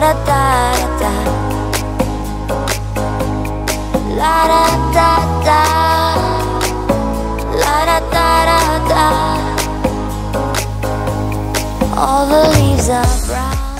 da da da La da da da La da da da da All the leaves are brown.